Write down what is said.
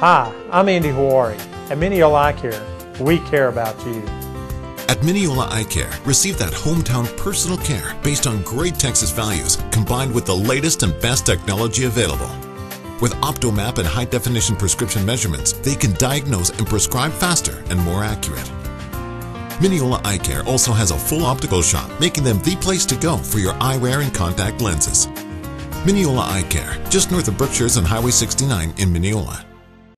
Hi, I'm Andy Hawari. At Mineola Eye Care, we care about you. At Mineola Eye Care, receive that hometown personal care based on great Texas values combined with the latest and best technology available. With OptoMap and high definition prescription measurements, they can diagnose and prescribe faster and more accurate. Mineola Eye Care also has a full optical shop, making them the place to go for your eyewear and contact lenses. Mineola Eye Care, just north of Brookshire's on Highway 69 in Mineola.